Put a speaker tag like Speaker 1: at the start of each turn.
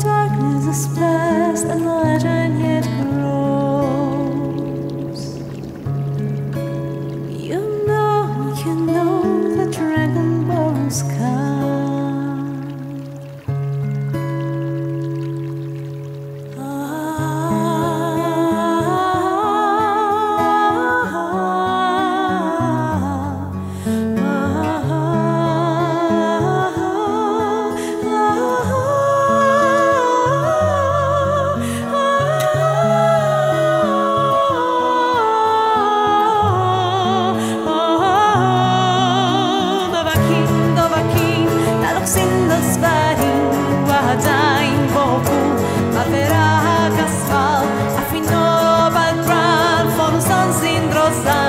Speaker 1: darkness is past and legend yet grows. You know, you know the dragonborn's come. Fonus